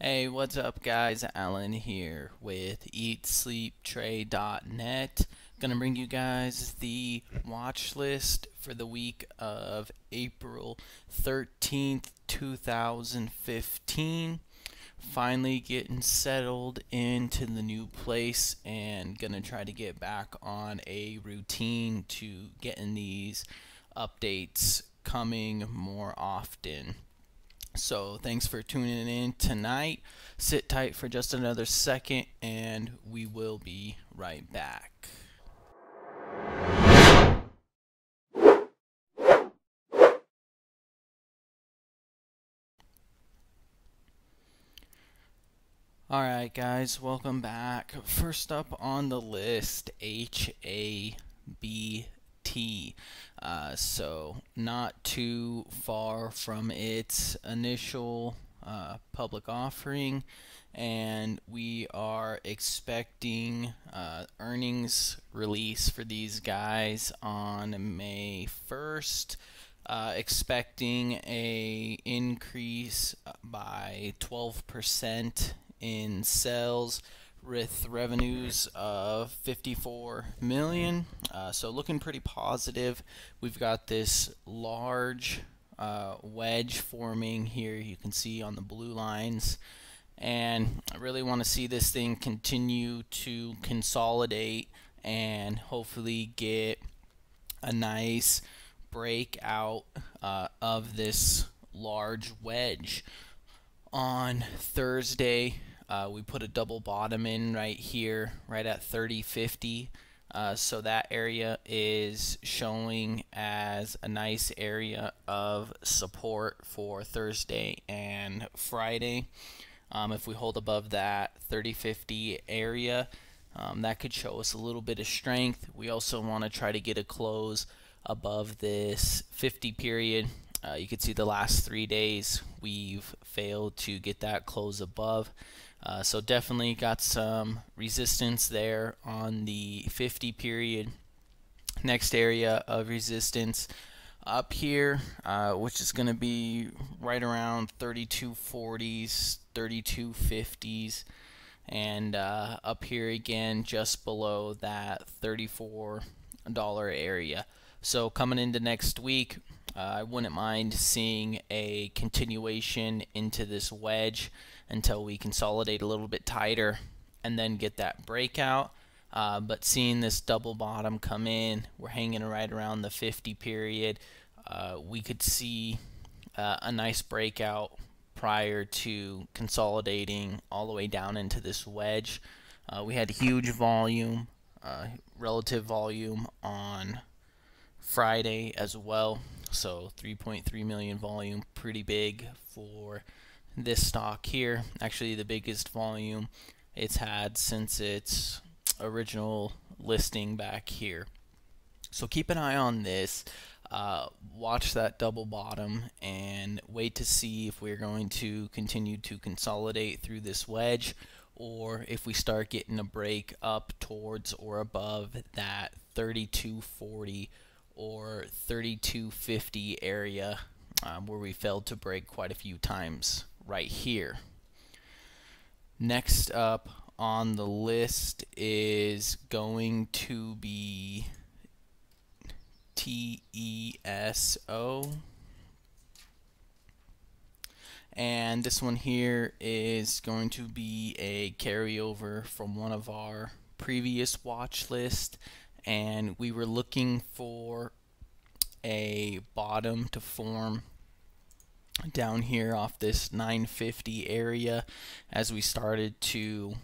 Hey, what's up, guys? Allen here with EatSleepTrade.net. Gonna bring you guys the watch list for the week of April 13th, 2015. Finally getting settled into the new place and gonna try to get back on a routine to getting these updates coming more often. So thanks for tuning in tonight. Sit tight for just another second and we will be right back. Alright guys, welcome back. First up on the list, HAB T. Uh, so not too far from its initial uh, public offering and we are expecting uh, earnings release for these guys on May 1st. Uh, expecting a increase by 12% in sales with revenues of 54 million. Uh, so looking pretty positive. We've got this large uh, wedge forming here. You can see on the blue lines. And I really want to see this thing continue to consolidate and hopefully get a nice breakout uh, of this large wedge on Thursday uh, we put a double bottom in right here, right at 3050. Uh, so that area is showing as a nice area of support for Thursday and Friday. Um, if we hold above that 3050 area, um, that could show us a little bit of strength. We also want to try to get a close above this 50 period. Uh, you can see the last three days we've failed to get that close above. Uh, so definitely got some resistance there on the 50 period. Next area of resistance up here, uh, which is going to be right around 3240s, 3250s, and uh, up here again just below that $34 area. So coming into next week, uh, I wouldn't mind seeing a continuation into this wedge until we consolidate a little bit tighter and then get that breakout. Uh, but seeing this double bottom come in, we're hanging right around the 50 period. Uh, we could see uh, a nice breakout prior to consolidating all the way down into this wedge. Uh, we had huge volume, relative volume on Friday as well. So 3.3 million volume, pretty big for this stock here. Actually, the biggest volume it's had since its original listing back here. So keep an eye on this. Uh, watch that double bottom and wait to see if we're going to continue to consolidate through this wedge or if we start getting a break up towards or above that 3240 or 3250 area um, where we failed to break quite a few times right here. Next up on the list is going to be TESO. And this one here is going to be a carryover from one of our previous watch list. And we were looking for a bottom to form down here off this 950 area as we started to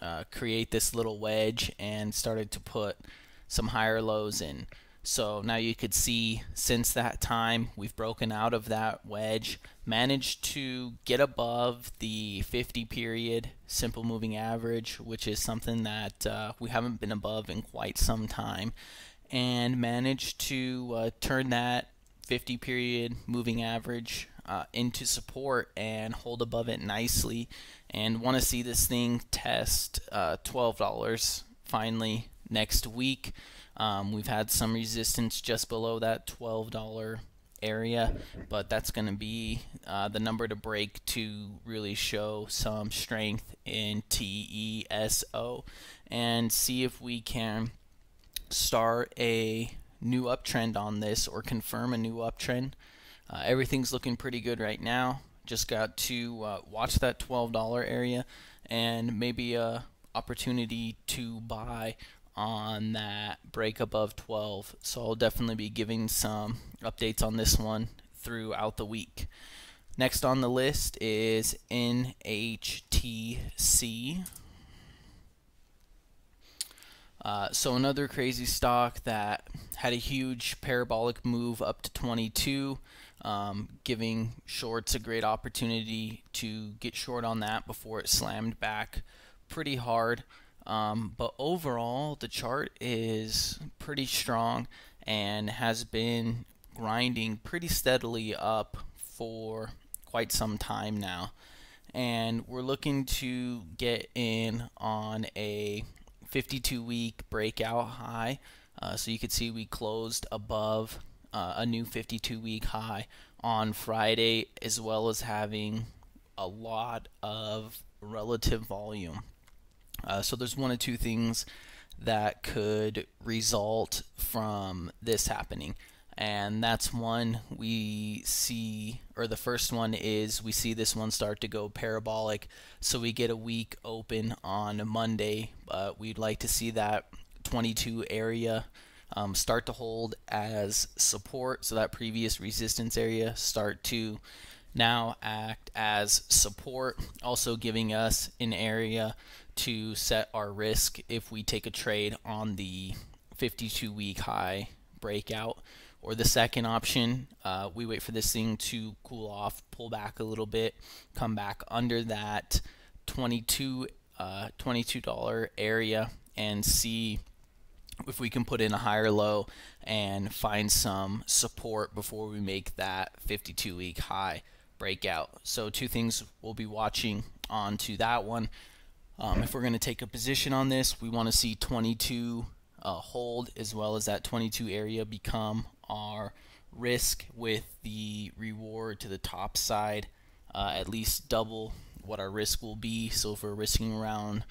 uh, create this little wedge and started to put some higher lows in. So now you could see since that time we've broken out of that wedge, managed to get above the 50 period simple moving average, which is something that uh, we haven't been above in quite some time, and managed to uh, turn that 50 period moving average uh, into support and hold above it nicely and want to see this thing test uh, $12 finally next week. Um, we've had some resistance just below that $12 area, but that's going to be uh, the number to break to really show some strength in TESO and see if we can start a new uptrend on this or confirm a new uptrend. Uh, everything's looking pretty good right now. Just got to uh, watch that $12 area and maybe a opportunity to buy on that break above 12. So I'll definitely be giving some updates on this one throughout the week. Next on the list is NHTC. Uh, so another crazy stock that had a huge parabolic move up to 22, um, giving shorts a great opportunity to get short on that before it slammed back pretty hard. Um, but overall, the chart is pretty strong and has been grinding pretty steadily up for quite some time now. And we're looking to get in on a 52 week breakout high. Uh, so you can see we closed above uh, a new 52 week high on Friday, as well as having a lot of relative volume. Uh, so there's one or two things that could result from this happening. And that's one we see, or the first one is we see this one start to go parabolic. So we get a week open on Monday. But we'd like to see that 22 area um, start to hold as support. So that previous resistance area start to now act as support, also giving us an area to set our risk if we take a trade on the 52 week high breakout. Or the second option, uh, we wait for this thing to cool off, pull back a little bit, come back under that 22 uh, $22 area and see if we can put in a higher low and find some support before we make that 52 week high breakout. So two things we'll be watching on to that one. Um, if we're going to take a position on this, we want to see 22 uh, hold as well as that 22 area become our risk with the reward to the top side uh, at least double what our risk will be. So if we're risking around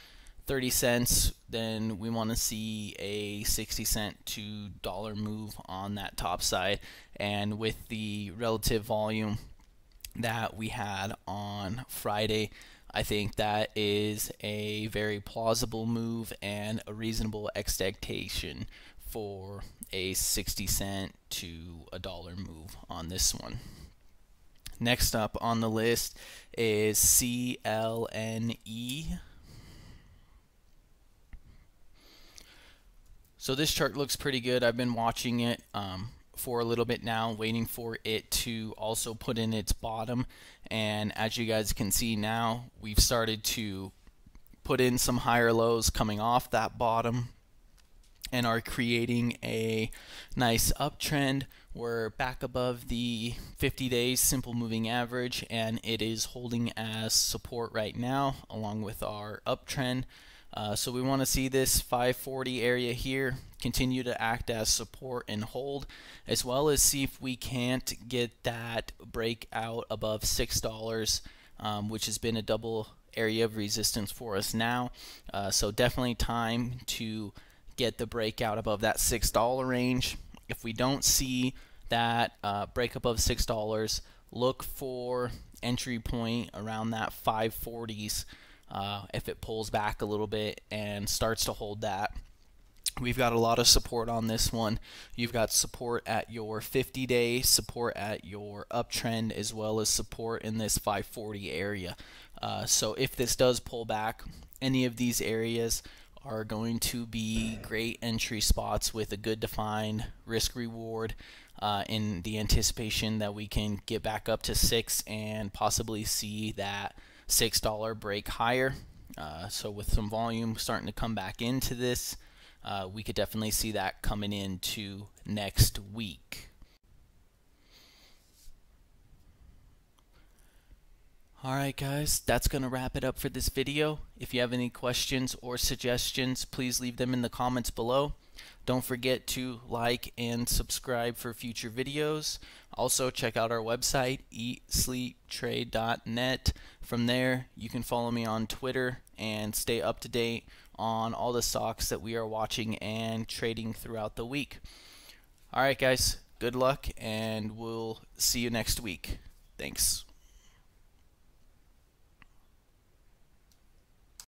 30 cents, then we want to see a 60 cent to dollar move on that top side. And with the relative volume that we had on Friday, I think that is a very plausible move and a reasonable expectation for a 60 cent to a dollar move on this one. Next up on the list is CLNE. So this chart looks pretty good. I've been watching it. Um, for a little bit now, waiting for it to also put in its bottom. And as you guys can see now, we've started to put in some higher lows coming off that bottom and are creating a nice uptrend. We're back above the 50 days simple moving average and it is holding as support right now along with our uptrend. Uh, so we want to see this 540 area here continue to act as support and hold as well as see if we can't get that breakout above six dollars um, which has been a double area of resistance for us now. Uh, so definitely time to get the breakout above that six dollar range. If we don't see that uh, break above six dollars look for entry point around that 540s uh, if it pulls back a little bit and starts to hold that. We've got a lot of support on this one. You've got support at your 50 day, support at your uptrend, as well as support in this 540 area. Uh, so if this does pull back, any of these areas are going to be great entry spots with a good defined risk reward uh, in the anticipation that we can get back up to six and possibly see that $6 break higher. Uh, so with some volume starting to come back into this, uh, we could definitely see that coming into next week. Alright guys, that's going to wrap it up for this video. If you have any questions or suggestions, please leave them in the comments below. Don't forget to like and subscribe for future videos. Also, check out our website, eatsleeptrade.net. From there, you can follow me on Twitter and stay up to date on all the stocks that we are watching and trading throughout the week. All right, guys, good luck, and we'll see you next week. Thanks.